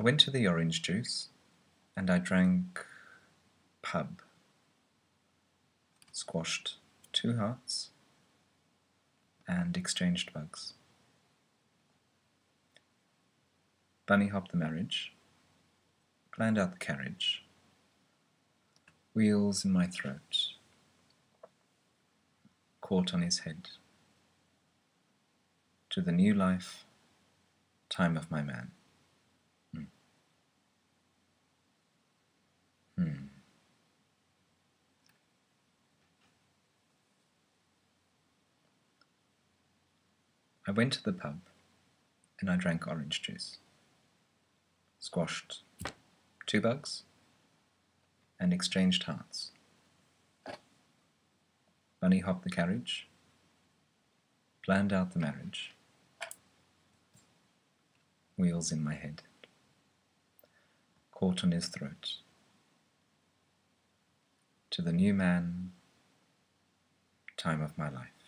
I went to the orange juice and I drank pub. Squashed two hearts and exchanged bugs. Bunny hopped the marriage, planned out the carriage, wheels in my throat, caught on his head. To the new life, time of my man. I went to the pub and I drank orange juice. Squashed two bugs and exchanged hearts. Bunny hopped the carriage, planned out the marriage, wheels in my head, caught on his throat. To the new man, time of my life.